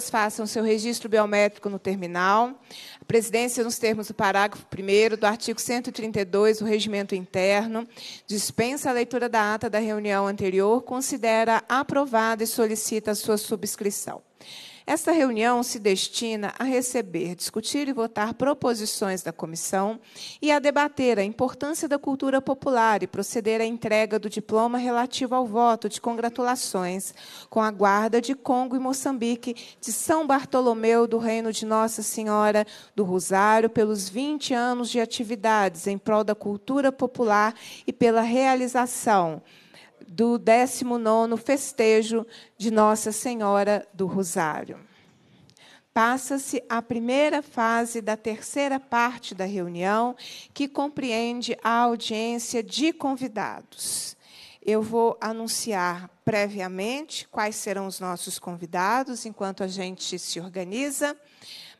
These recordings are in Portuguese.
façam seu registro biométrico no terminal. A presidência, nos termos do parágrafo 1 do artigo 132 do Regimento Interno, dispensa a leitura da ata da reunião anterior, considera aprovada e solicita a sua subscrição. Esta reunião se destina a receber, discutir e votar proposições da comissão e a debater a importância da cultura popular e proceder à entrega do diploma relativo ao voto de congratulações com a guarda de Congo e Moçambique de São Bartolomeu do Reino de Nossa Senhora do Rosário pelos 20 anos de atividades em prol da cultura popular e pela realização do 19 festejo de Nossa Senhora do Rosário. Passa-se a primeira fase da terceira parte da reunião, que compreende a audiência de convidados. Eu vou anunciar previamente quais serão os nossos convidados, enquanto a gente se organiza.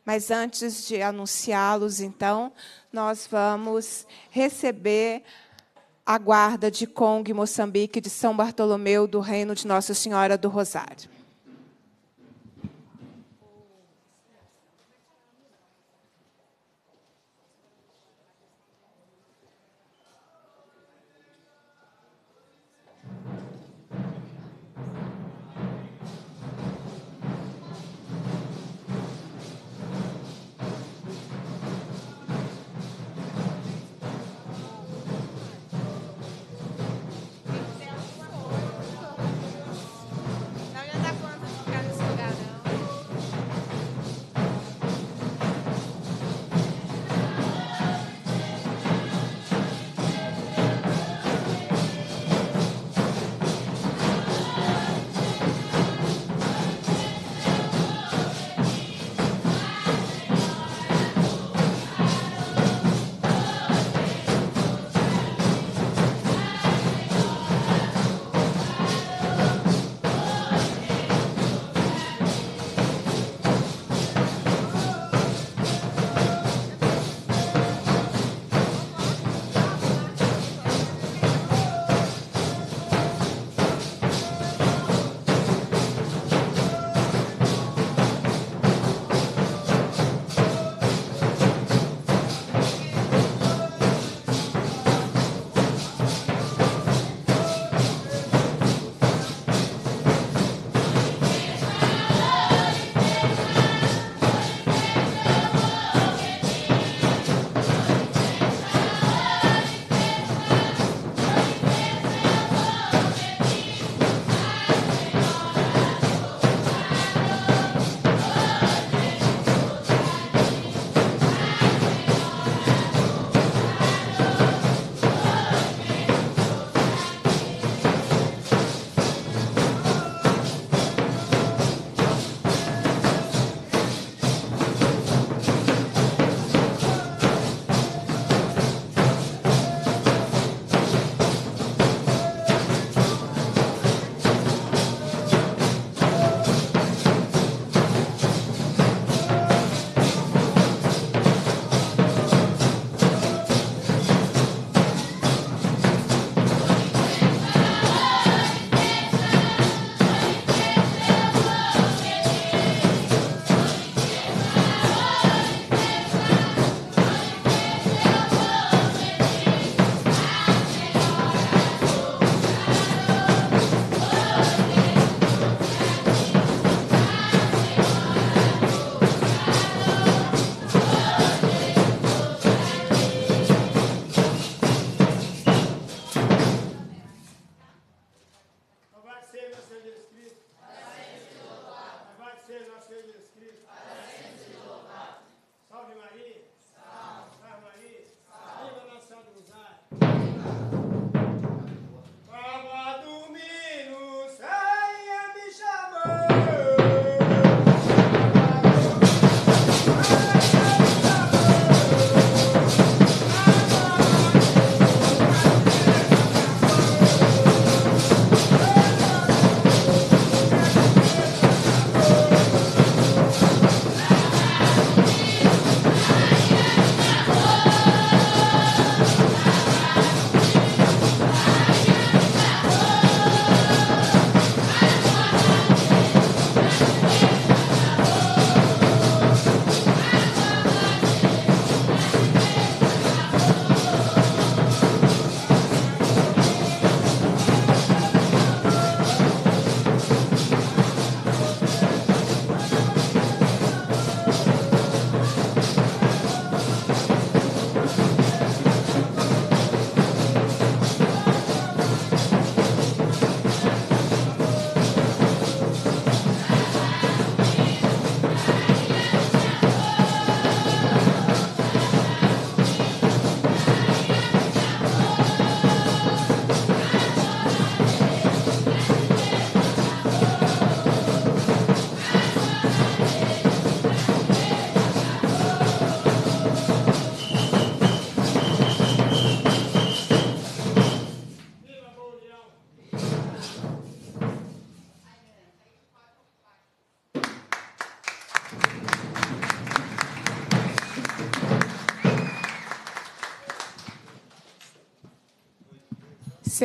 Mas antes de anunciá-los, então, nós vamos receber a guarda de Congo Moçambique de São Bartolomeu do Reino de Nossa Senhora do Rosário.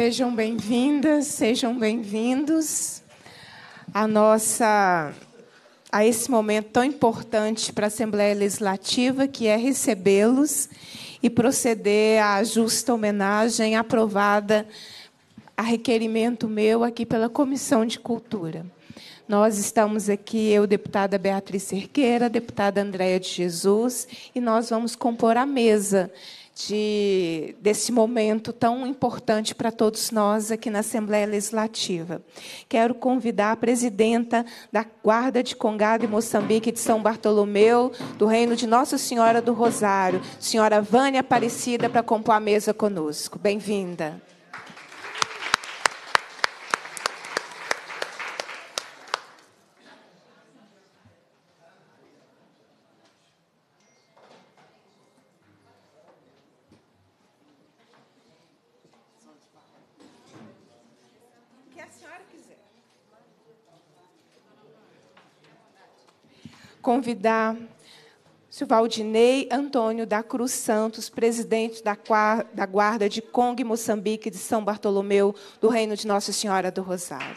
Sejam bem-vindas, sejam bem-vindos a nossa a esse momento tão importante para a Assembleia Legislativa, que é recebê-los e proceder à justa homenagem aprovada a requerimento meu aqui pela Comissão de Cultura. Nós estamos aqui, eu, deputada Beatriz Cerqueira, deputada Andréia de Jesus, e nós vamos compor a mesa de, desse momento tão importante para todos nós aqui na Assembleia Legislativa. Quero convidar a presidenta da Guarda de Congado e Moçambique de São Bartolomeu, do Reino de Nossa Senhora do Rosário, senhora Vânia Aparecida, para compor a mesa conosco. Bem-vinda. Convidar o Valdinei Antônio da Cruz Santos, presidente da, da Guarda de Congo e Moçambique de São Bartolomeu, do Reino de Nossa Senhora do Rosário.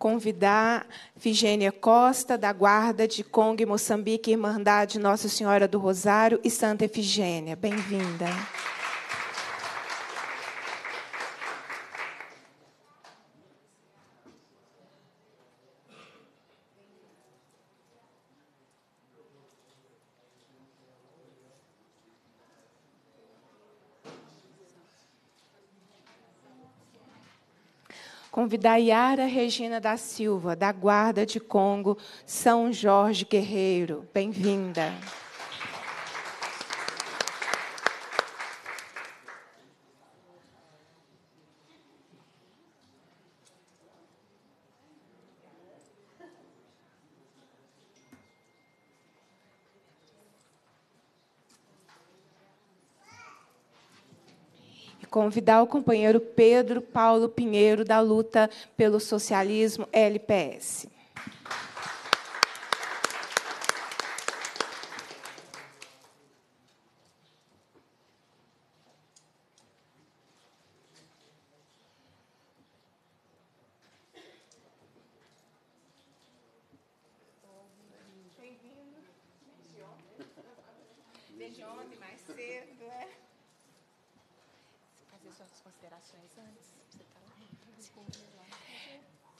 Convidar Figênia Costa, da Guarda de Congo e Moçambique, Irmandade Nossa Senhora do Rosário e Santa Efigênia. Bem-vinda. Convidar Yara Regina da Silva, da Guarda de Congo, São Jorge Guerreiro. Bem-vinda. Convidar o companheiro Pedro Paulo Pinheiro, da luta pelo socialismo LPS.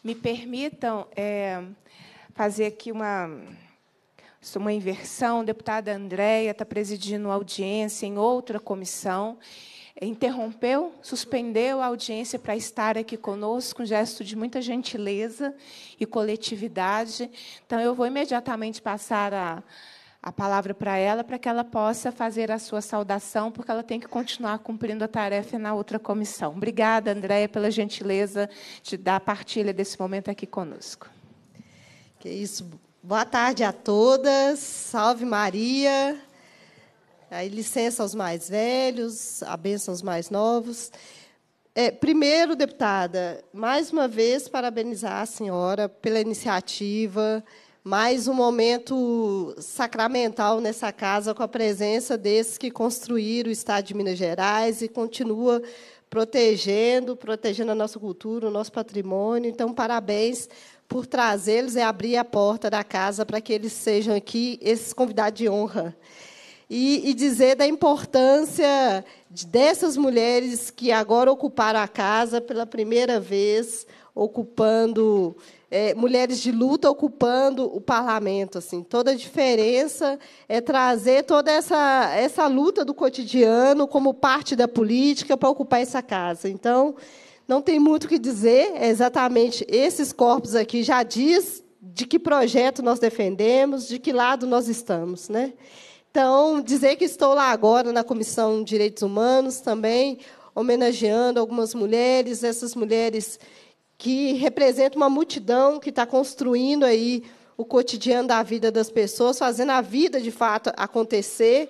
Me permitam é, fazer aqui uma, uma inversão. A deputada Andréia está presidindo audiência em outra comissão. Interrompeu, suspendeu a audiência para estar aqui conosco, um gesto de muita gentileza e coletividade. Então, eu vou imediatamente passar a, a palavra para ela, para que ela possa fazer a sua saudação, porque ela tem que continuar cumprindo a tarefa na outra comissão. Obrigada, Andréia, pela gentileza de dar a partilha desse momento aqui conosco. Que isso. Boa tarde a todas. Salve Maria. Aí, licença aos mais velhos, a bênção aos mais novos. É, primeiro, deputada, mais uma vez parabenizar a senhora pela iniciativa mais um momento sacramental nessa casa com a presença desses que construíram o Estado de Minas Gerais e continua protegendo, protegendo a nossa cultura, o nosso patrimônio. Então, parabéns por trazê-los e abrir a porta da casa para que eles sejam aqui esses convidados de honra. E, e dizer da importância dessas mulheres que agora ocuparam a casa pela primeira vez, ocupando é, mulheres de luta ocupando o parlamento. Assim, toda a diferença é trazer toda essa, essa luta do cotidiano como parte da política para ocupar essa casa. Então, não tem muito o que dizer, é exatamente esses corpos aqui já diz de que projeto nós defendemos, de que lado nós estamos. Né? Então, dizer que estou lá agora na Comissão de Direitos Humanos também, homenageando algumas mulheres, essas mulheres que representa uma multidão que está construindo aí o cotidiano da vida das pessoas, fazendo a vida de fato acontecer.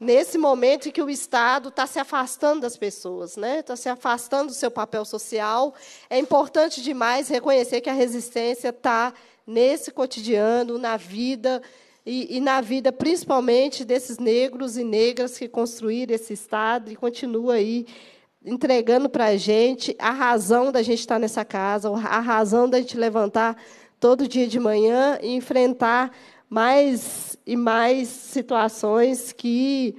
nesse momento em que o Estado está se afastando das pessoas, né? está se afastando do seu papel social. É importante demais reconhecer que a resistência está nesse cotidiano, na vida, e, e, na vida principalmente desses negros e negras que construíram esse Estado e continua aí entregando para a gente a razão da gente estar nessa casa, a razão da gente levantar todo dia de manhã e enfrentar mais e mais situações que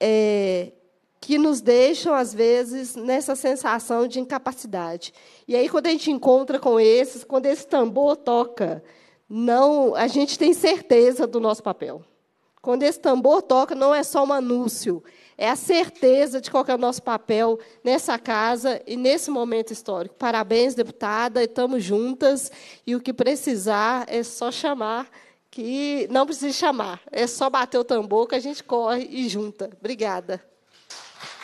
é, que nos deixam às vezes nessa sensação de incapacidade. E aí quando a gente encontra com esses, quando esse tambor toca, não, a gente tem certeza do nosso papel. Quando esse tambor toca, não é só um anúncio, é a certeza de qual é o nosso papel nessa casa e nesse momento histórico. Parabéns, deputada, estamos juntas e o que precisar é só chamar que não precisa chamar, é só bater o tambor que a gente corre e junta. Obrigada.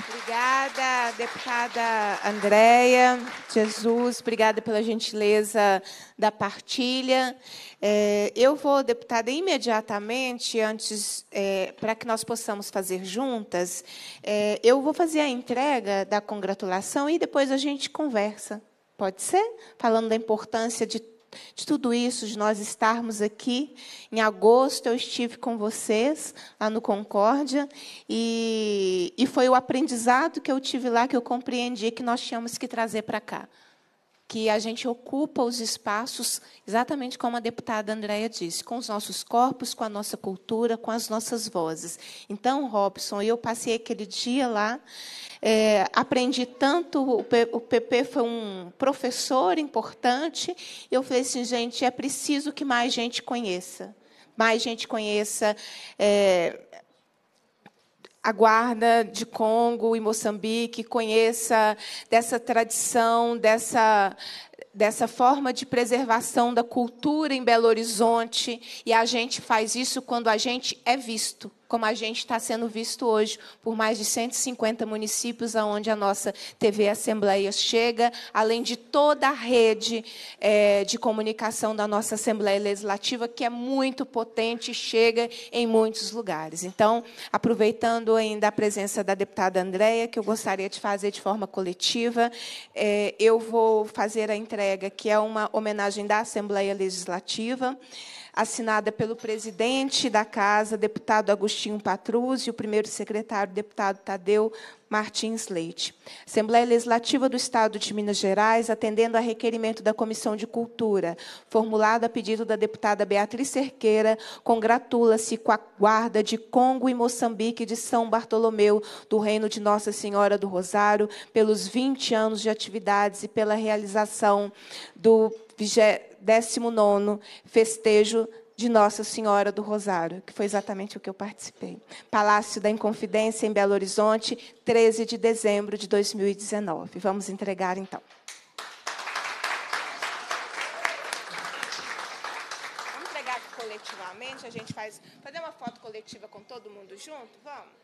Obrigada, deputada Andréia Jesus, obrigada pela gentileza da partilha. É, eu vou, deputada, imediatamente, antes, é, para que nós possamos fazer juntas, é, eu vou fazer a entrega da congratulação e depois a gente conversa. Pode ser? Falando da importância de de tudo isso, de nós estarmos aqui. Em agosto eu estive com vocês lá no Concórdia e, e foi o aprendizado que eu tive lá que eu compreendi que nós tínhamos que trazer para cá. Que a gente ocupa os espaços, exatamente como a deputada Andréia disse, com os nossos corpos, com a nossa cultura, com as nossas vozes. Então, Robson, eu passei aquele dia lá é, aprendi tanto, o PP foi um professor importante, e eu falei assim, gente, é preciso que mais gente conheça. Mais gente conheça é, a guarda de Congo e Moçambique, conheça dessa tradição, dessa, dessa forma de preservação da cultura em Belo Horizonte, e a gente faz isso quando a gente é visto como a gente está sendo visto hoje por mais de 150 municípios aonde a nossa TV Assembleia chega, além de toda a rede é, de comunicação da nossa Assembleia Legislativa, que é muito potente e chega em muitos lugares. Então, aproveitando ainda a presença da deputada Andréia, que eu gostaria de fazer de forma coletiva, é, eu vou fazer a entrega, que é uma homenagem da Assembleia Legislativa, assinada pelo presidente da Casa, deputado Agostinho Patrus, e o primeiro secretário, deputado Tadeu Martins Leite. Assembleia Legislativa do Estado de Minas Gerais, atendendo a requerimento da Comissão de Cultura, formulado a pedido da deputada Beatriz Cerqueira, congratula-se com a guarda de Congo e Moçambique de São Bartolomeu, do Reino de Nossa Senhora do Rosário, pelos 20 anos de atividades e pela realização do 19 festejo de Nossa Senhora do Rosário, que foi exatamente o que eu participei. Palácio da Inconfidência, em Belo Horizonte, 13 de dezembro de 2019. Vamos entregar, então. Vamos entregar coletivamente, a gente faz... Fazer uma foto coletiva com todo mundo junto? Vamos?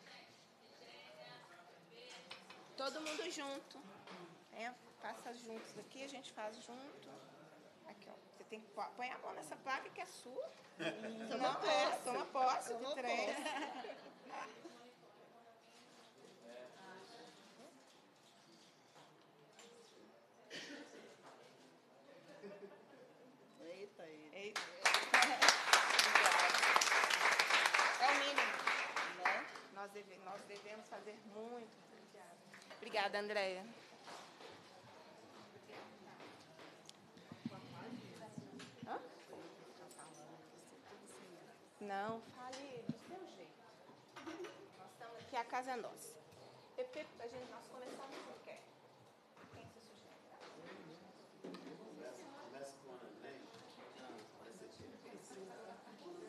Todo mundo junto. É, passa juntos aqui, a gente faz junto. Aqui, ó. Você tem que põe a mão nessa placa que é sua. Toma posse. Toma posse de trem. Eita, eita. É o mínimo. Né? Nós, deve, nós devemos fazer muito. Obrigada. Obrigada, Andréia. Não, fale do seu jeito. Nós estamos aqui, a casa é nossa. Pepe, a gente, nós começamos com quem? Quem se sugere? Começa com a André.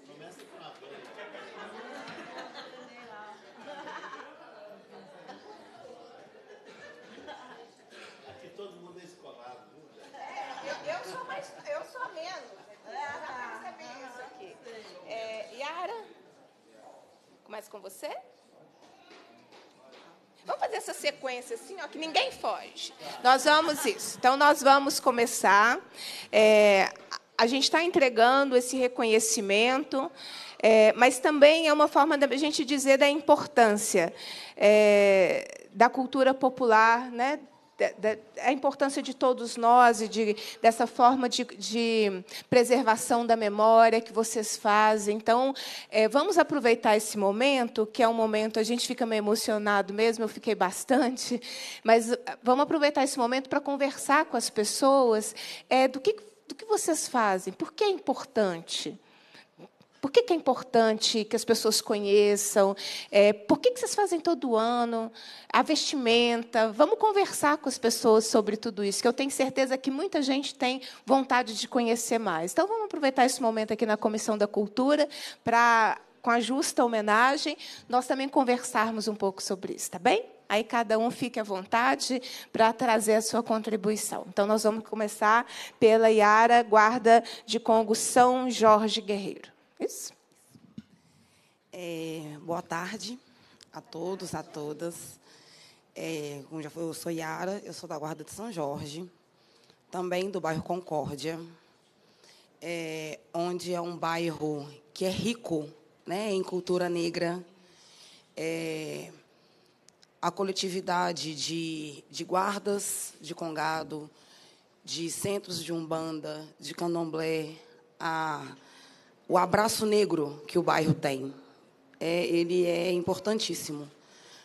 Começa com a Aqui todo mundo é escolado, viu? É, eu, eu sou mais, eu sou menos. É, Yara, com você? Vamos fazer essa sequência assim, ó, que ninguém foge. Nós vamos isso. Então, nós vamos começar. É, a gente está entregando esse reconhecimento, é, mas também é uma forma da gente dizer da importância é, da cultura popular, né, a importância de todos nós e de, dessa forma de, de, preservação da memória que vocês fazem. Então, é, vamos aproveitar esse momento, que é um momento, a gente fica meio emocionado mesmo, eu fiquei bastante, mas vamos aproveitar esse momento para conversar com as pessoas é, do, que, do que vocês fazem, por que é importante. Por que, que, é importante que as pessoas conheçam? É, por que, que vocês fazem todo ano? A vestimenta. Vamos conversar com as pessoas sobre tudo isso, que eu tenho certeza que muita gente tem vontade de conhecer mais. Então, vamos aproveitar esse momento aqui na Comissão da Cultura para, com a justa homenagem, nós também conversarmos um pouco sobre isso, tá bem? Aí cada um fique à vontade para trazer a sua contribuição. Então, nós vamos começar pela Iara, guarda de Congo São Jorge Guerreiro. Isso. É, boa tarde a todos, a todas. É, como já foi, eu sou Yara, eu sou da Guarda de São Jorge, também do bairro Concórdia, é, onde é um bairro que é rico né, em cultura negra. É, a coletividade de, de guardas de congado, de centros de umbanda, de candomblé, a o abraço negro que o bairro tem. É, ele é importantíssimo.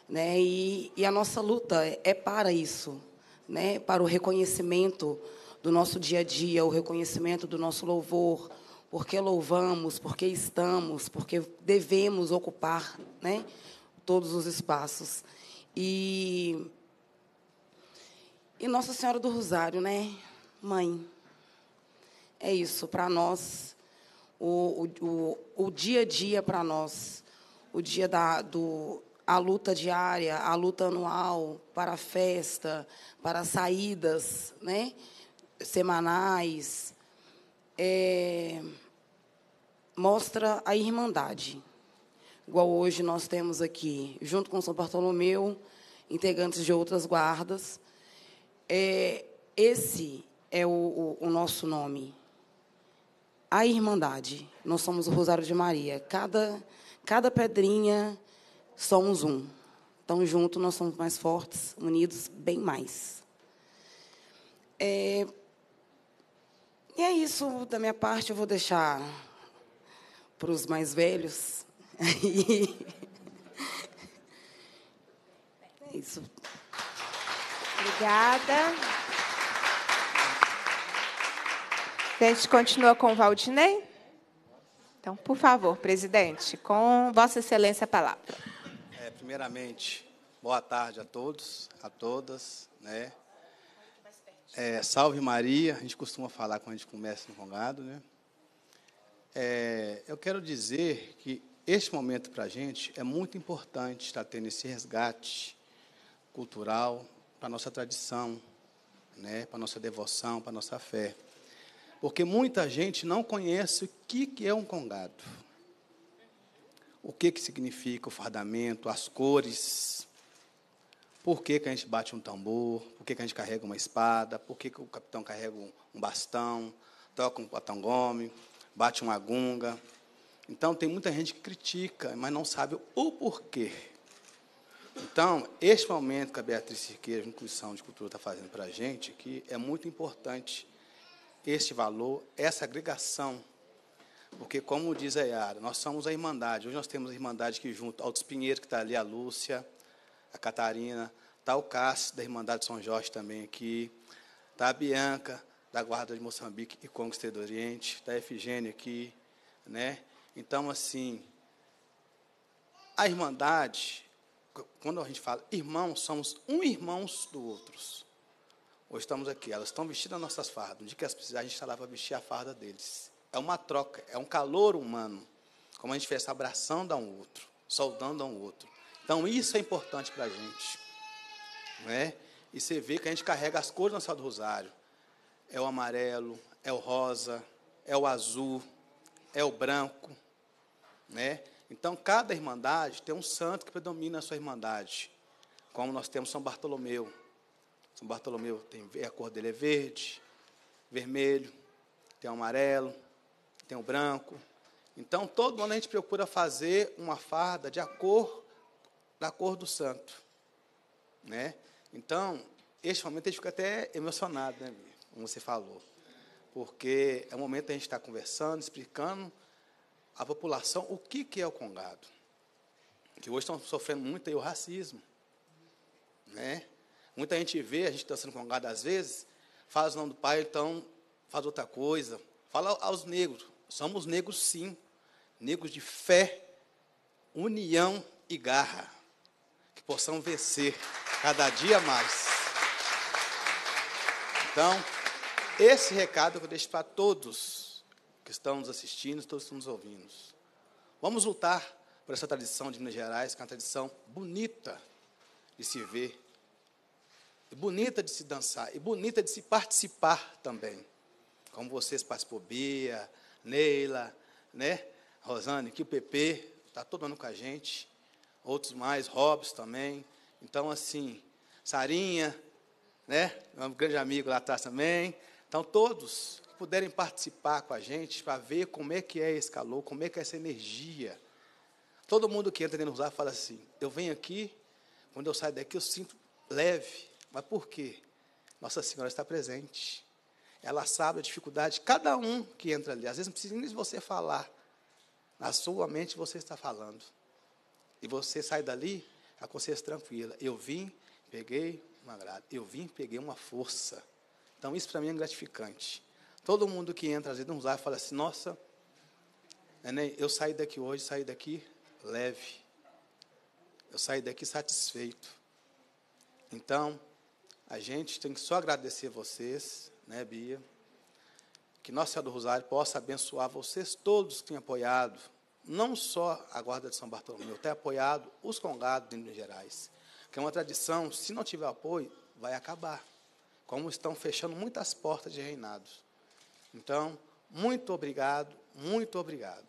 Né? E, e, a nossa luta é para isso, né? para o reconhecimento do nosso dia a dia, o reconhecimento do nosso louvor, porque louvamos, porque estamos, porque devemos ocupar né? todos os espaços. E, e Nossa Senhora do Rosário, né? Mãe, é isso, para nós o, o, o dia a dia para nós, o dia da do, a luta diária, a luta anual para a festa, para saídas, né, semanais, é, mostra a irmandade. Igual hoje nós temos aqui, junto com São Bartolomeu, integrantes de outras guardas. É, esse é o, o, o nosso nome, a Irmandade. Nós somos o Rosário de Maria. Cada, cada pedrinha somos um. Então, juntos, nós somos mais fortes, unidos, bem mais. É, e é isso da minha parte. Eu vou deixar para os mais velhos. é isso. Obrigada. A gente continua com o Valdinei? Então, por favor, presidente, com Vossa Excelência a palavra. É, primeiramente, boa tarde a todos, a todas. Né? É, salve Maria, a gente costuma falar quando a gente começa no Congado. Né? É, eu quero dizer que este momento para a gente é muito importante estar tendo esse resgate cultural para a nossa tradição, né? para a nossa devoção, para a nossa fé. Porque muita gente não conhece o que, que é um congado. O que, que significa o fardamento, as cores. Por que, que a gente bate um tambor? Por que, que a gente carrega uma espada? Por que, que o capitão carrega um bastão? Toca um patangome? Bate uma gunga? Então, tem muita gente que critica, mas não sabe o porquê. Então, este momento que a Beatriz Siqueira, Comissão de Cultura, está fazendo para a gente, que é muito importante este valor, essa agregação. Porque, como diz a Yara, nós somos a Irmandade. Hoje nós temos a Irmandade que junto, Altos Pinheiro, que está ali, a Lúcia, a Catarina, está o Cássio, da Irmandade de São Jorge também aqui, está a Bianca, da Guarda de Moçambique e Exterior do Oriente, está a Efigênia aqui, né? Então, assim, a Irmandade, quando a gente fala irmãos, somos um irmãos do outros. Hoje estamos aqui, elas estão vestindo as nossas fardas. No dia que elas precisarem, a gente está lá para vestir a farda deles. É uma troca, é um calor humano. Como a gente fez abração a um outro, saudando a um outro. Então, isso é importante para a gente. Não é? E você vê que a gente carrega as cores do nosso rosário. É o amarelo, é o rosa, é o azul, é o branco. Né? Então, cada irmandade tem um santo que predomina a sua irmandade. Como nós temos São Bartolomeu, são Bartolomeu tem a cor dele é verde, vermelho, tem o amarelo, tem o branco. Então, todo ano a gente procura fazer uma farda de cor da cor do santo. Né? Então, este momento a gente fica até emocionado, né, como você falou. Porque é o momento da gente estar conversando, explicando à população o que, que é o congado. Que hoje estão sofrendo muito aí o racismo. Né? Muita gente vê, a gente dançando congado às vezes, faz o nome do pai, então faz outra coisa. Fala aos negros, somos negros sim, negros de fé, união e garra, que possam vencer cada dia mais. Então, esse recado eu deixo para todos que estão nos assistindo, todos que estão nos ouvindo. Vamos lutar por essa tradição de Minas Gerais, que é uma tradição bonita de se ver, bonita de se dançar e bonita de se participar também. Como vocês participou, Bia, Neila, né? Rosane, que o PP está todo ano com a gente, outros mais, Robson também. Então, assim, Sarinha, né? Um grande amigo lá atrás também. Então, todos que puderem participar com a gente para ver como é que é esse calor, como é que é essa energia. Todo mundo que entra dentro do fala assim: eu venho aqui, quando eu saio daqui eu sinto leve. Mas por quê? Nossa Senhora está presente. Ela sabe a dificuldade de cada um que entra ali. Às vezes não precisa nem você falar. Na sua mente você está falando. E você sai dali com a consciência tranquila. Eu vim, peguei uma grade. Eu vim, peguei uma força. Então isso para mim é gratificante. Todo mundo que entra às vezes não usar fala assim, nossa, neném, eu saí daqui hoje, saí daqui leve. Eu saí daqui satisfeito. Então, a gente tem que só agradecer vocês, né, Bia? Que Nossa Senhora do Rosário possa abençoar vocês todos que têm apoiado, não só a Guarda de São Bartolomeu, tem apoiado os congados de Minas Gerais. Que é uma tradição, se não tiver apoio, vai acabar. Como estão fechando muitas portas de reinados. Então, muito obrigado, muito obrigado.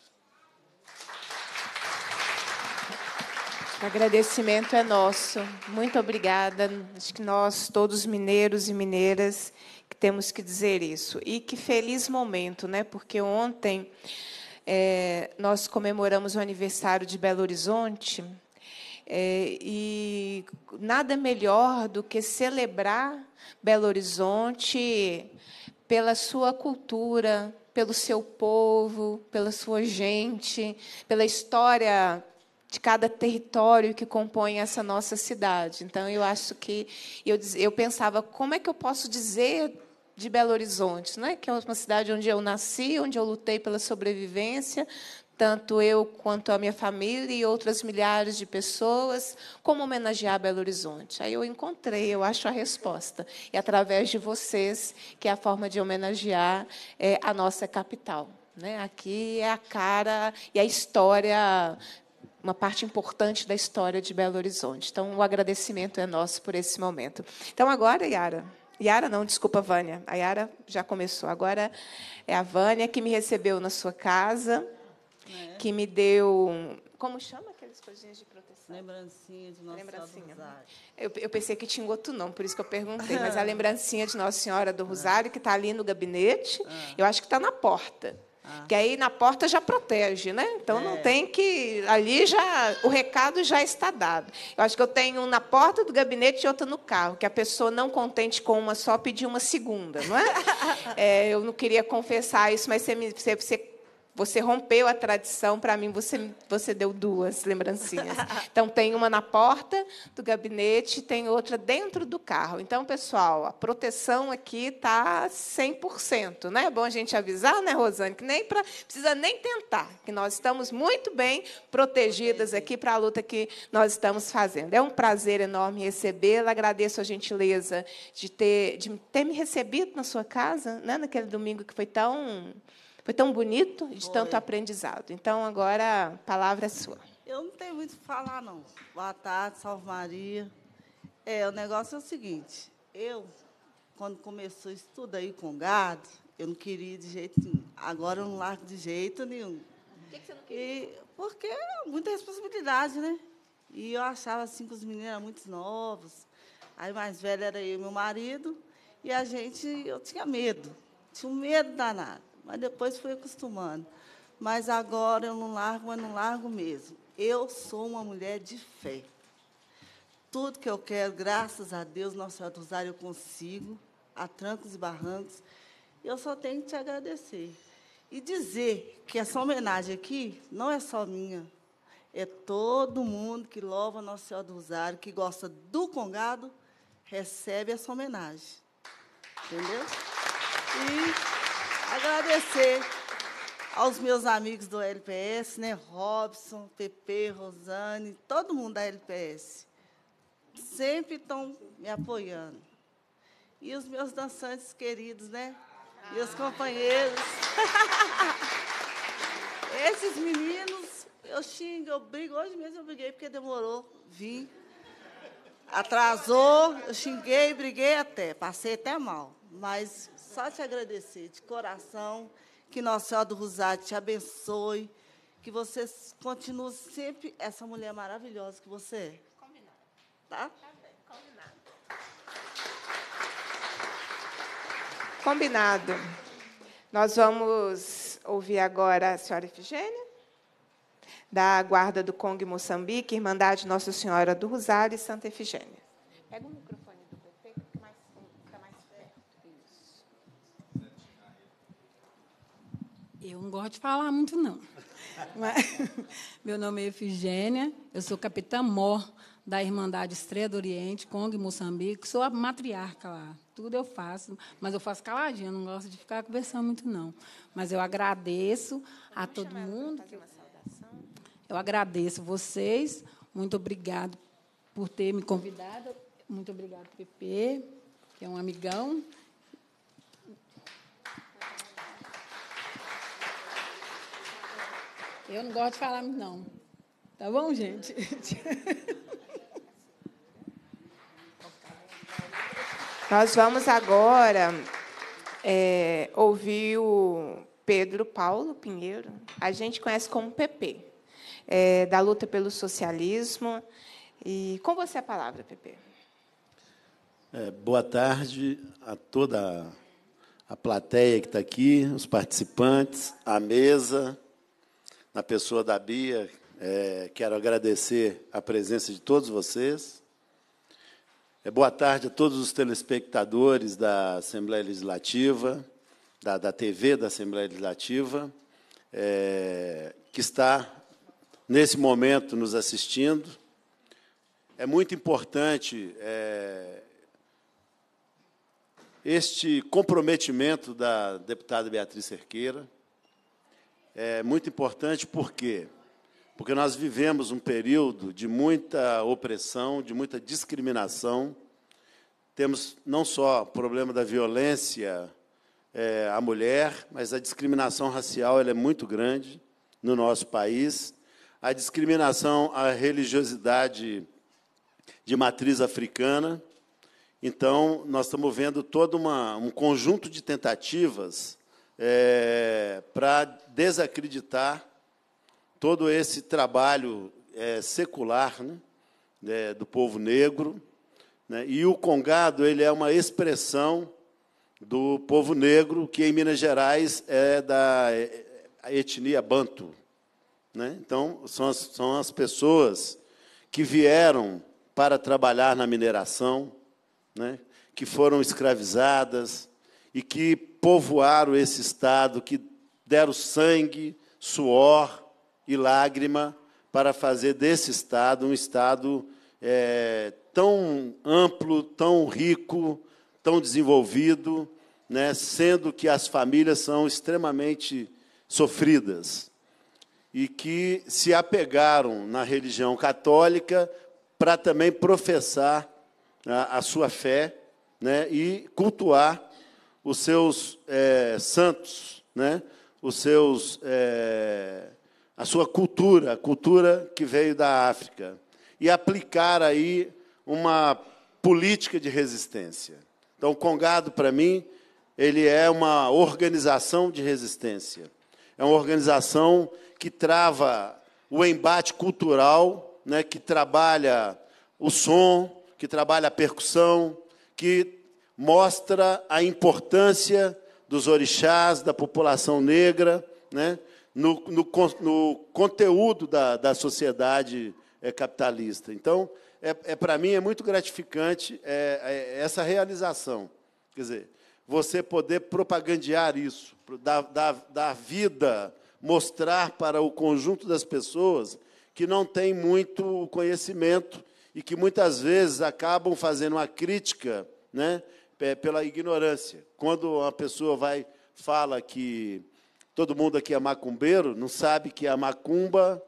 O agradecimento é nosso. Muito obrigada. Acho que nós, todos mineiros e mineiras, que temos que dizer isso. E que feliz momento, né? Porque ontem é, nós comemoramos o aniversário de Belo Horizonte. É, e nada melhor do que celebrar Belo Horizonte pela sua cultura, pelo seu povo, pela sua gente, pela história de cada território que compõe essa nossa cidade. Então, eu acho que eu, eu pensava como é que eu posso dizer de Belo Horizonte, né? que é uma cidade onde eu nasci, onde eu lutei pela sobrevivência, tanto eu quanto a minha família e outras milhares de pessoas, como homenagear Belo Horizonte. Aí eu encontrei, eu acho a resposta. E através de vocês, que é a forma de homenagear é, a nossa capital. Né? Aqui é a cara e a história uma parte importante da história de Belo Horizonte. Então, o agradecimento é nosso por esse momento. Então, agora, Yara. Yara, não, desculpa, Vânia. A Yara já começou. Agora é a Vânia que me recebeu na sua casa, é. que me deu. Como chama aquelas coisinhas de proteção? Lembrancinha de Nossa lembrancinha. Senhora do Rosário. Eu, eu, pensei que tinha outro nome, por isso que eu perguntei. Mas a lembrancinha de Nossa Senhora do Rosário, que está ali no gabinete, ah. eu acho que está na porta. Ah. Que aí na porta já protege, né? Então é. não tem que. Ali já. O recado já está dado. Eu acho que eu tenho um na porta do gabinete e outro no carro, que a pessoa não contente com uma só pediu uma segunda, não é? é eu não queria confessar isso, mas você, me, você, você você rompeu a tradição, para mim você, você deu duas lembrancinhas. Então, tem uma na porta do gabinete, tem outra dentro do carro. Então, pessoal, a proteção aqui está 100%. Né? É bom a gente avisar, né, Rosane, que nem pra, precisa nem tentar, que nós estamos muito bem protegidas aqui para a luta que nós estamos fazendo. É um prazer enorme recebê-la, agradeço a gentileza de ter, de ter me recebido na sua casa, né, naquele domingo que foi tão foi tão bonito de Foi. tanto aprendizado. Então, agora a palavra é sua. Eu não tenho muito o que falar, não. Boa tarde, salve Maria. É, o negócio é o seguinte, eu, quando começou isso tudo aí com gado, eu não queria de jeito nenhum. Agora eu não largo de jeito nenhum. Por que, que você não queria? E, porque é muita responsabilidade, né? E eu achava assim que os meninos eram muito novos. Aí mais velho era eu e meu marido. E a gente, eu tinha medo. Tinha um medo danado mas depois fui acostumando. Mas agora eu não largo, mas não largo mesmo. Eu sou uma mulher de fé. Tudo que eu quero, graças a Deus, Nossa Senhora do Rosário, eu consigo, a trancos e barrancos. Eu só tenho que te agradecer. E dizer que essa homenagem aqui não é só minha, é todo mundo que louva Nossa Senhora do Rosário, que gosta do Congado, recebe essa homenagem. Entendeu? E agradecer aos meus amigos do LPS, né? Robson, Pepe, Rosane, todo mundo da LPS. Sempre estão me apoiando. E os meus dançantes queridos, né? Os companheiros. Esses meninos, eu xingo, eu brigo. Hoje mesmo eu briguei porque demorou. Vim. Atrasou, eu xinguei, briguei até. Passei até mal. Mas só te agradecer de coração. Que Nossa Senhora do Rosário te abençoe. Que você continue sempre essa mulher maravilhosa que você é. Combinado. Tá? Tá bem, combinado. Combinado. Nós vamos ouvir agora a senhora Efigênia, da Guarda do Congo e Moçambique, Irmandade Nossa Senhora do Rosário e Santa Efigênia. Pega o microfone. Eu não gosto de falar muito, não. Mas, meu nome é Efigênia, eu sou capitã mor da Irmandade Estrela do Oriente, Congo e Moçambique, sou a matriarca lá. Tudo eu faço, mas eu faço caladinha, não gosto de ficar conversando muito, não. Mas eu agradeço a todo mundo. Eu agradeço vocês, muito obrigado por ter me convidado. Muito obrigado, Pepe, que é um amigão. Eu não gosto de falar muito, não. Tá bom, gente? Nós vamos agora é, ouvir o Pedro Paulo Pinheiro. A gente conhece como PP, é, da luta pelo socialismo. E com você a palavra, PP. É, boa tarde a toda a plateia que está aqui, os participantes, a mesa na pessoa da Bia, é, quero agradecer a presença de todos vocês. É, boa tarde a todos os telespectadores da Assembleia Legislativa, da, da TV da Assembleia Legislativa, é, que está, nesse momento, nos assistindo. É muito importante é, este comprometimento da deputada Beatriz Cerqueira, é muito importante por quê? Porque nós vivemos um período de muita opressão, de muita discriminação. Temos não só o problema da violência é, à mulher, mas a discriminação racial ela é muito grande no nosso país. A discriminação à religiosidade de matriz africana. Então, nós estamos vendo todo uma, um conjunto de tentativas é, para desacreditar todo esse trabalho é, secular né, é, do povo negro. Né, e o congado ele é uma expressão do povo negro, que em Minas Gerais é da é, etnia banto. Né? Então, são as, são as pessoas que vieram para trabalhar na mineração, né? que foram escravizadas e que povoaram esse estado, que deram sangue, suor e lágrima para fazer desse estado um estado é, tão amplo, tão rico, tão desenvolvido, né, sendo que as famílias são extremamente sofridas e que se apegaram na religião católica para também professar a, a sua fé né, e cultuar os seus é, santos, né? os seus, é, a sua cultura, a cultura que veio da África, e aplicar aí uma política de resistência. Então, o Congado, para mim, ele é uma organização de resistência. É uma organização que trava o embate cultural, né, que trabalha o som, que trabalha a percussão, que mostra a importância dos orixás, da população negra, né? no, no, no conteúdo da, da sociedade é, capitalista. Então, é, é para mim é muito gratificante é, é, essa realização. Quer dizer, você poder propagandear isso, dar, dar, dar vida, mostrar para o conjunto das pessoas que não tem muito conhecimento e que muitas vezes acabam fazendo uma crítica né, pela ignorância. Quando uma pessoa vai fala que todo mundo aqui é macumbeiro, não sabe que a macumba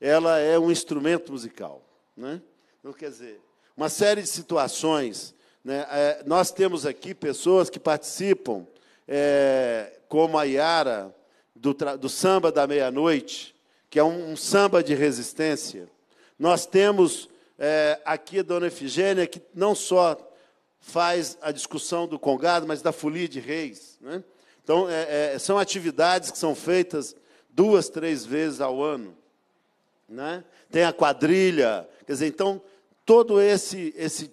ela é um instrumento musical. Né? Então, quer dizer, uma série de situações. Né? É, nós temos aqui pessoas que participam, é, como a Yara, do, do samba da meia-noite, que é um, um, samba de resistência. Nós temos é, aqui a dona Efigênia, que não só faz a discussão do Congado, mas da folia de reis. Né? Então, é, é, são atividades que são feitas duas, três vezes ao ano. Né? Tem a quadrilha. Quer dizer, então, todo esse, esse,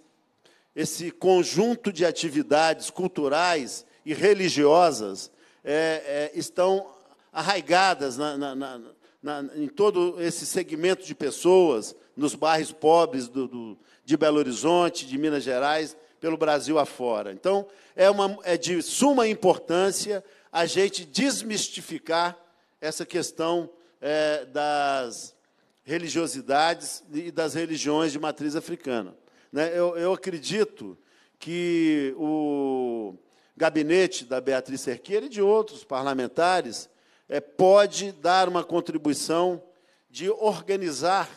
esse conjunto de atividades culturais e religiosas é, é estão arraigadas na, na, na, em todo esse segmento de pessoas, nos bairros pobres do, do, de Belo Horizonte, de Minas Gerais, pelo Brasil afora. Então, é, uma, é de suma importância a gente desmistificar essa questão é, das religiosidades e das religiões de matriz africana. Né? Eu, eu acredito que o gabinete da Beatriz Cerqueira e de outros parlamentares é, pode dar uma contribuição de organizar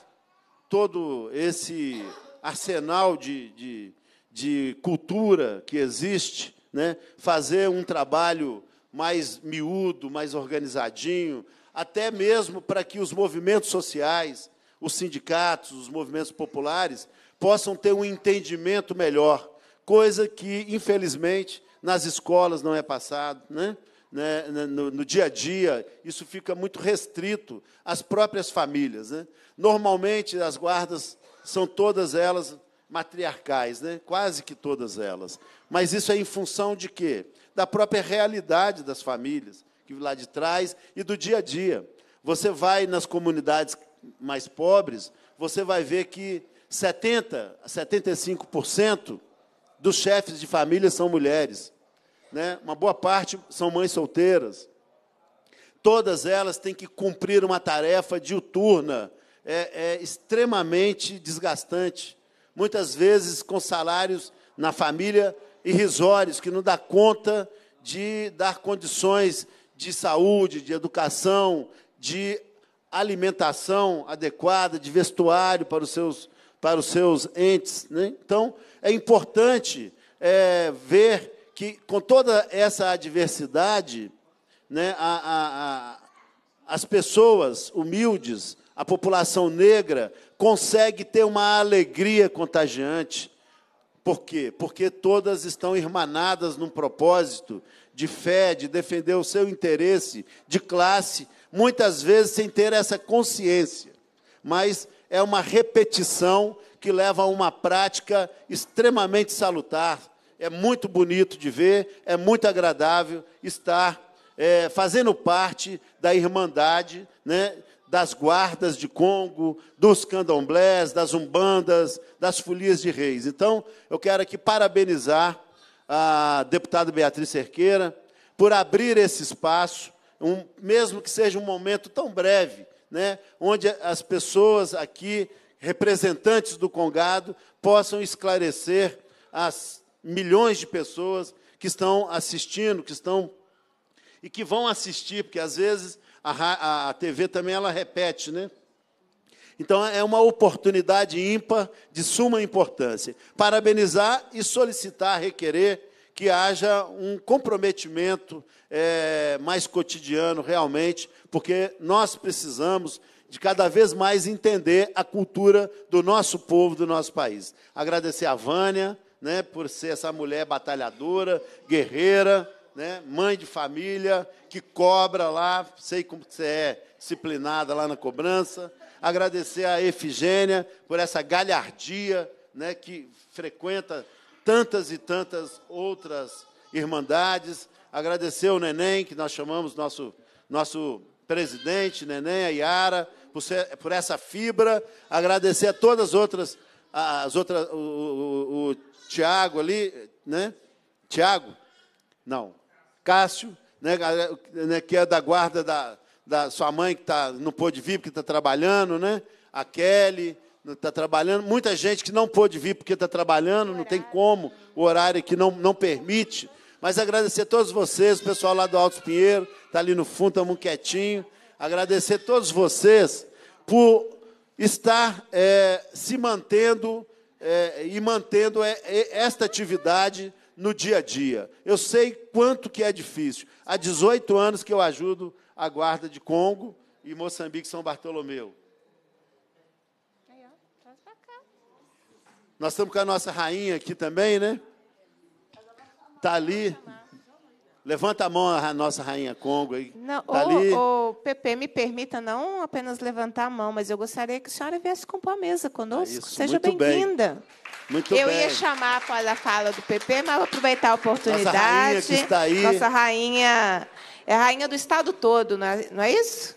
todo esse arsenal de, de, de cultura que existe, né? fazer um trabalho mais miúdo, mais organizadinho, até mesmo para que os movimentos sociais, os sindicatos, os movimentos populares possam ter um entendimento melhor, coisa que, infelizmente, nas escolas não é passado, né? né no, no, dia a dia, isso fica muito restrito às próprias famílias. Né? Normalmente, as guardas são todas elas matriarcais, né? quase que todas elas. Mas isso é em função de quê? Da própria realidade das famílias, que lá de trás, e do dia a dia. Você vai nas comunidades mais pobres, você vai ver que 70% a 75% dos chefes de família são mulheres. Né? Uma boa parte são mães solteiras. Todas elas têm que cumprir uma tarefa diuturna, é, é extremamente desgastante muitas vezes com salários na família irrisórios, que não dá conta de dar condições de saúde, de educação, de alimentação adequada, de vestuário para os seus, para os seus entes. Né? Então, é importante é, ver que, com toda essa adversidade, né, a, a, a, as pessoas humildes, a população negra, consegue ter uma alegria contagiante. Por quê? Porque todas estão irmanadas num propósito de fé, de defender o seu interesse de classe, muitas vezes sem ter essa consciência. Mas é uma repetição que leva a uma prática extremamente salutar. É muito bonito de ver, é muito agradável estar é, fazendo parte da irmandade, né, das guardas de Congo, dos candomblés, das umbandas, das folias de reis. Então, eu quero aqui parabenizar a deputada Beatriz Cerqueira por abrir esse espaço, um, mesmo que seja um momento tão breve, né, onde as pessoas aqui, representantes do Congado, possam esclarecer as milhões de pessoas que estão assistindo, que estão e que vão assistir, porque às vezes a, a TV também ela repete, né? Então, é uma oportunidade ímpar, de suma importância. Parabenizar e solicitar, requerer que haja um comprometimento é, mais cotidiano, realmente, porque nós precisamos de cada vez mais entender a cultura do nosso povo, do nosso país. Agradecer a Vânia, né, por ser essa mulher batalhadora, guerreira, né, mãe de família, que cobra lá, sei como você é disciplinada lá na cobrança. Agradecer a Efigênia por essa galhardia né, que frequenta tantas e tantas outras irmandades. Agradecer o Neném, que nós chamamos nosso, nosso presidente, Neném, a Yara, por, ser, por essa fibra. Agradecer a todas as outras, as outras o, o, o Tiago ali, né? Tiago? Não. Cássio, né, né, que é da guarda da, da sua mãe, que tá, não pôde vir porque está trabalhando, né? A Kelly está trabalhando. Muita gente que não pôde vir porque está trabalhando, não tem como, o horário que não, não permite. Mas agradecer a todos vocês, o pessoal lá do Alto Pinheiro, está ali no fundo, estamos quietinho. Agradecer a todos vocês por estar é, se mantendo é, e mantendo é, esta atividade no dia a dia. Eu sei quanto que é difícil. Há 18 anos que eu ajudo a guarda de Congo e Moçambique São Bartolomeu. Nós estamos com a nossa rainha aqui também, né? Está ali. Levanta a mão a nossa rainha Congo aí. Não, tá ali. o, PP, me permita não apenas levantar a mão, mas eu gostaria que a senhora viesse compor a mesa conosco. Isso, Seja muito bem. Muito eu bem. ia chamar após a fala do PP, mas vou aproveitar a oportunidade. Nossa rainha que está aí. Nossa rainha é a rainha do estado todo, não é, não é isso?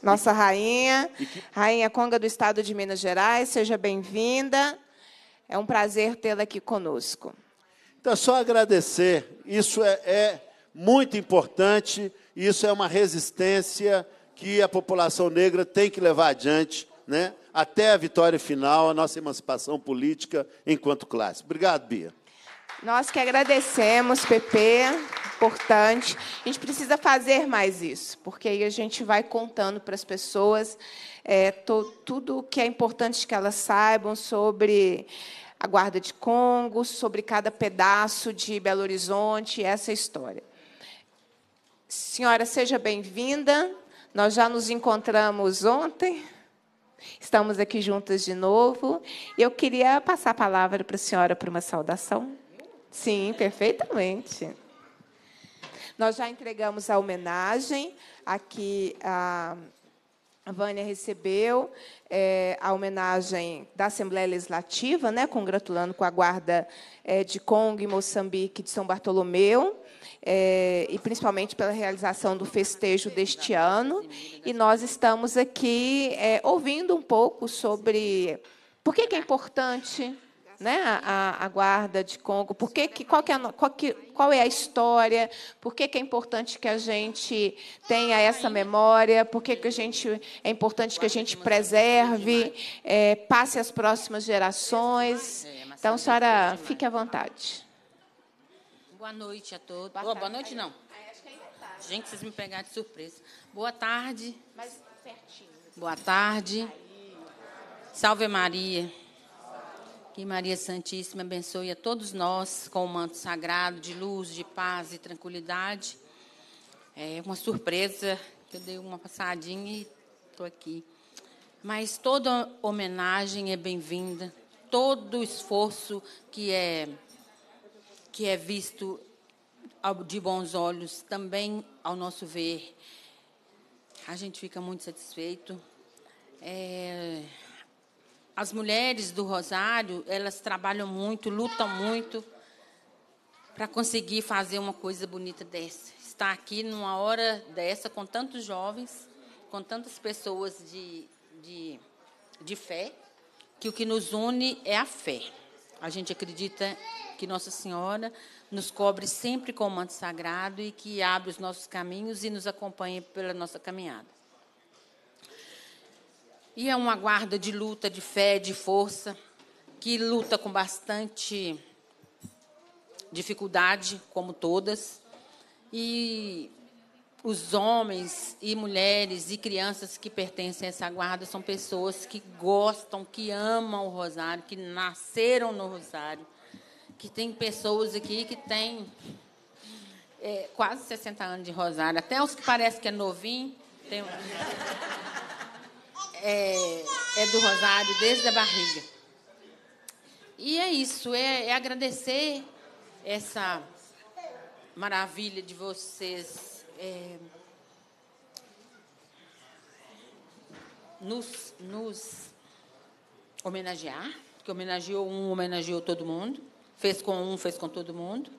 Nossa rainha, rainha Conga do estado de Minas Gerais, seja bem-vinda. É um prazer tê-la aqui conosco. Então, só agradecer. Isso é, é muito importante. Isso é uma resistência que a população negra tem que levar adiante, né? Até a vitória final, a nossa emancipação política enquanto classe. Obrigado, Bia. Nós que agradecemos, PP, importante. A gente precisa fazer mais isso, porque aí a gente vai contando para as pessoas é, to, tudo o que é importante que elas saibam sobre a Guarda de Congo, sobre cada pedaço de Belo Horizonte, essa história. Senhora, seja bem-vinda. Nós já nos encontramos ontem. Estamos aqui juntas de novo. Eu queria passar a palavra para a senhora para uma saudação. Sim, perfeitamente. Nós já entregamos a homenagem. Aqui a Vânia recebeu é, a homenagem da Assembleia Legislativa, né, congratulando com a guarda é, de Congo e Moçambique de São Bartolomeu é, e principalmente pela realização do festejo deste ano. E nós estamos aqui é, ouvindo um pouco sobre por que, que é importante né, a, a, guarda de Congo, por que, que, qual, que é, qual, que, qual é a história, por que, que é importante que a gente tenha essa memória, por que, que a gente, é importante que a gente preserve, é, passe às próximas gerações. Então, senhora, fique à vontade. Boa noite a todos. Boa, boa noite, não. Gente, vocês me pegaram de surpresa. Boa tarde. Boa tarde. Salve Maria. Que Maria Santíssima abençoe a todos nós com o manto sagrado de luz, de paz e tranquilidade. É uma surpresa que eu dei uma passadinha e estou aqui. Mas toda homenagem é bem-vinda, todo esforço que é que é visto de bons olhos, também ao nosso ver, a gente fica muito satisfeito. É, as mulheres do Rosário, elas trabalham muito, lutam muito para conseguir fazer uma coisa bonita dessa. Estar aqui numa hora dessa com tantos jovens, com tantas pessoas de, de, de fé, que o que nos une é a fé. A gente acredita que Nossa Senhora nos cobre sempre com o manto sagrado e que abre os nossos caminhos e nos acompanhe pela nossa caminhada. E é uma guarda de luta, de fé, de força, que luta com bastante dificuldade, como todas. E os homens e mulheres e crianças que pertencem a essa guarda são pessoas que gostam, que amam o rosário, que nasceram no rosário que tem pessoas aqui que têm é, quase 60 anos de rosário. Até os que parecem que é novinho, tem, é, é do rosário desde a barriga. E é isso, é, é agradecer essa maravilha de vocês é, nos, nos homenagear, que homenageou um, homenageou todo mundo. Fez com um, fez com todo mundo.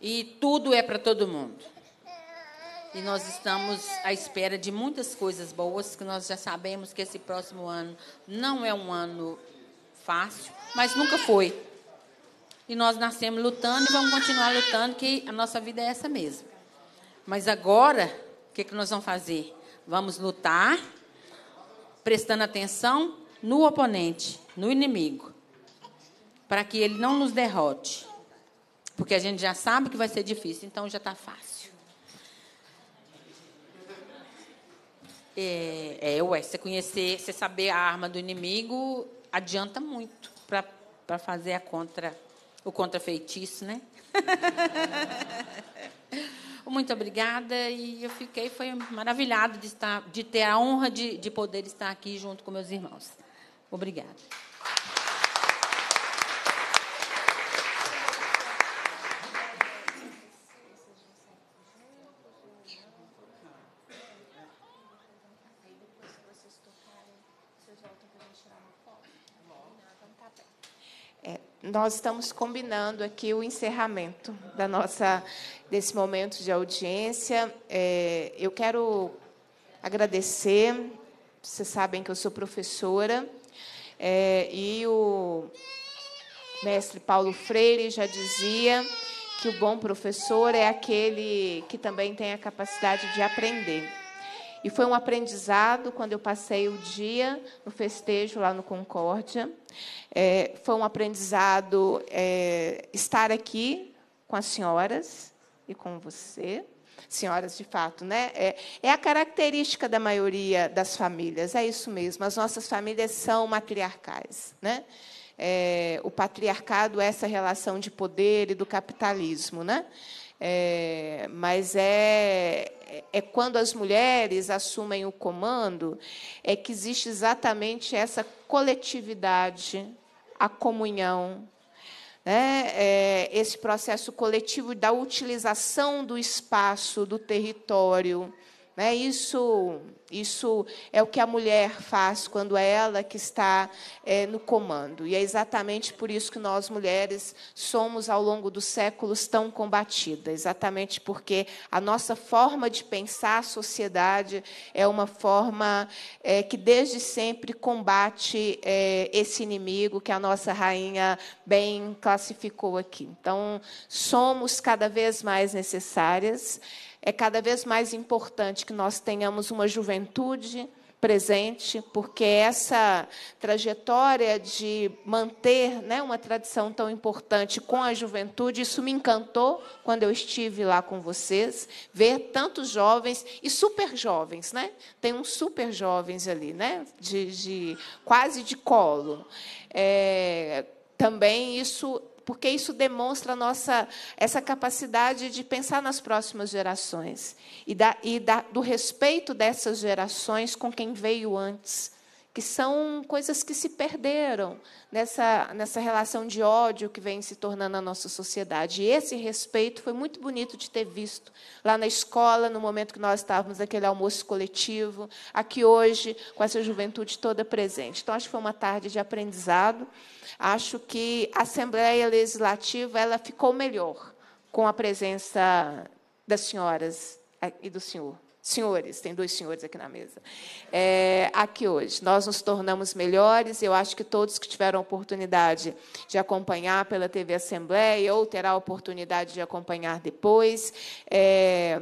E tudo é para todo mundo. E nós estamos à espera de muitas coisas boas, que nós já sabemos que esse próximo ano não é um ano fácil, mas nunca foi. E nós nascemos lutando e vamos continuar lutando, que a nossa vida é essa mesmo. Mas agora, o que, que nós vamos fazer? Vamos lutar, prestando atenção no oponente, no inimigo, para que ele não nos derrote. Porque a gente já sabe que vai ser difícil, então já está fácil. É, é, ué, você conhecer, você saber a arma do inimigo adianta muito para fazer a contra, o contra-feitiço, né? Muito obrigada e eu fiquei foi maravilhada de estar, de ter a honra de, de poder estar aqui junto com meus irmãos. Obrigada. Nós estamos combinando aqui o encerramento da nossa desse momento de audiência. É, eu quero agradecer. Vocês sabem que eu sou professora é, e o mestre Paulo Freire já dizia que o bom professor é aquele que também tem a capacidade de aprender. E foi um aprendizado quando eu passei o dia no festejo lá no Concórdia. É, foi um aprendizado é, estar aqui com as senhoras e com você. Senhoras, de fato, né? É, é a característica da maioria das famílias, é isso mesmo. As nossas famílias são matriarcais, né? É, o patriarcado é essa relação de poder e do capitalismo, né? É, mas é, é quando as mulheres assumem o comando, é que existe exatamente essa coletividade, a comunhão, né? É, esse processo coletivo da utilização do espaço, do território, né? Isso, isso é o que a mulher faz quando é ela que está é, no comando. E é exatamente por isso que nós, mulheres, somos, ao longo dos séculos, tão combatidas. Exatamente porque a nossa forma de pensar a sociedade é uma forma é, que, desde sempre, combate é, esse inimigo que a nossa rainha bem classificou aqui. Então, somos cada vez mais necessárias é cada vez mais importante que nós tenhamos uma juventude presente, porque essa trajetória de manter né, uma tradição tão importante com a juventude, isso me encantou quando eu estive lá com vocês, ver tantos jovens e super jovens, né? Tem uns super jovens ali, né? De, de quase de colo. É, também isso porque isso demonstra nossa essa capacidade de pensar nas próximas gerações e, da, e da, do respeito dessas gerações com quem veio antes, que são coisas que se perderam nessa, nessa relação de ódio que vem se tornando a nossa sociedade. E esse respeito foi muito bonito de ter visto lá na escola, no momento que nós estávamos naquele almoço coletivo, aqui hoje, com essa juventude toda presente. Então, acho que foi uma tarde de aprendizado. Acho que a Assembleia Legislativa ela ficou melhor com a presença das senhoras e do senhor. Senhores, tem dois senhores aqui na mesa. É, aqui hoje. Nós nos tornamos melhores. Eu acho que todos que tiveram a oportunidade de acompanhar pela TV Assembleia ou terá a oportunidade de acompanhar depois, é,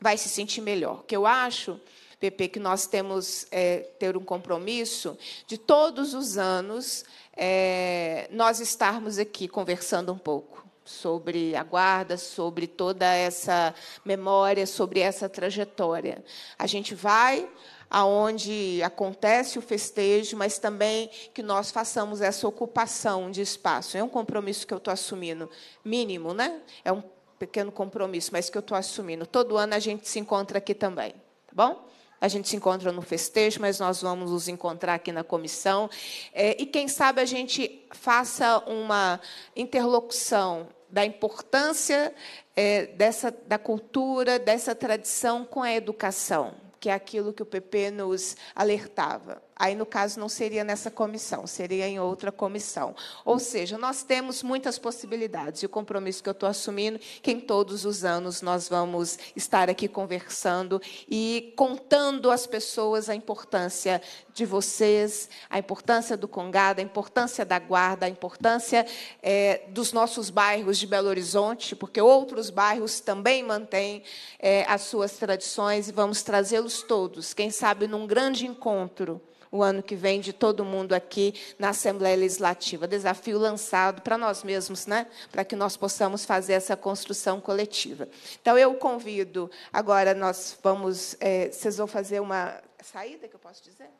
vai se sentir melhor. Que eu acho PP, que nós temos é, ter um compromisso de todos os anos é, nós estarmos aqui conversando um pouco sobre a guarda, sobre toda essa memória, sobre essa trajetória. A gente vai aonde acontece o festejo, mas também que nós façamos essa ocupação de espaço. É um compromisso que eu estou assumindo, mínimo, né? É um pequeno compromisso, mas que eu estou assumindo. Todo ano a gente se encontra aqui também, tá bom? A gente se encontra no festejo, mas nós vamos nos encontrar aqui na comissão. É, e quem sabe a gente faça uma interlocução da importância é, dessa, da cultura, dessa tradição com a educação que é aquilo que o PP nos alertava. Aí, no caso, não seria nessa comissão, seria em outra comissão. Ou seja, nós temos muitas possibilidades. E o compromisso que eu estou assumindo, que em todos os anos nós vamos estar aqui conversando e contando às pessoas a importância de vocês, a importância do Congado, a importância da Guarda, a importância é, dos nossos bairros de Belo Horizonte, porque outros bairros também mantêm é, as suas tradições e vamos trazê-los todos, quem sabe num grande encontro o ano que vem de todo mundo aqui na Assembleia Legislativa. Desafio lançado para nós mesmos, né? para que nós possamos fazer essa construção coletiva. Então, eu convido, agora nós vamos, é, vocês vão fazer uma saída, que eu posso dizer?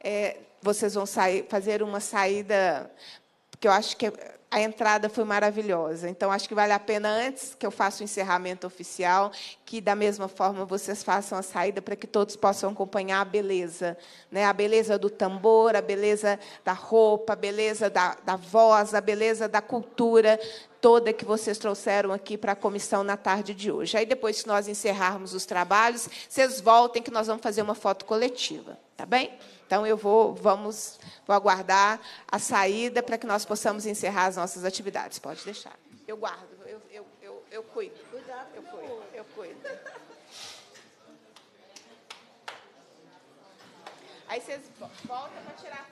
É, vocês vão sair, fazer uma saída, que eu acho que a entrada foi maravilhosa. Então, acho que vale a pena, antes que eu faça o encerramento oficial, que, da mesma forma, vocês façam a saída para que todos possam acompanhar a beleza. Né? A beleza do tambor, a beleza da roupa, a beleza da, da voz, a beleza da cultura toda que vocês trouxeram aqui para a comissão na tarde de hoje. Aí, depois que nós encerrarmos os trabalhos, vocês voltem que nós vamos fazer uma foto coletiva. Tá bem? Então, eu vou, vamos, vou aguardar a saída para que nós possamos encerrar as nossas atividades. Pode deixar. Eu guardo, eu, eu, eu, eu cuido. Cuidado, eu cuido, eu cuido. Aí vocês voltam para tirar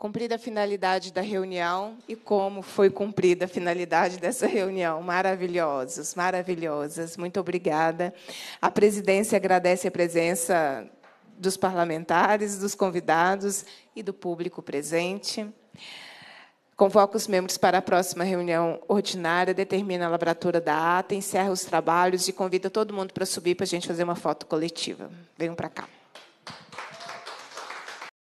Cumprida a finalidade da reunião e como foi cumprida a finalidade dessa reunião. Maravilhosos, maravilhosas. Muito obrigada. A presidência agradece a presença dos parlamentares, dos convidados e do público presente. Convoca os membros para a próxima reunião ordinária, determina a lavratura da ata, encerra os trabalhos e convida todo mundo para subir para a gente fazer uma foto coletiva. Venham para cá.